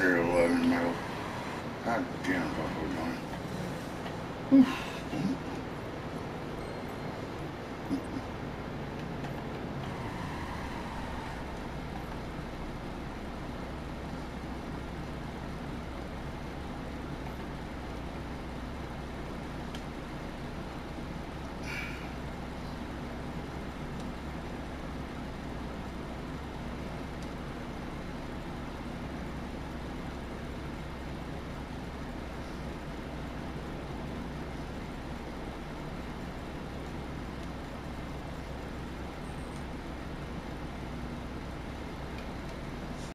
or 11 metal. God damn, Buffalo John.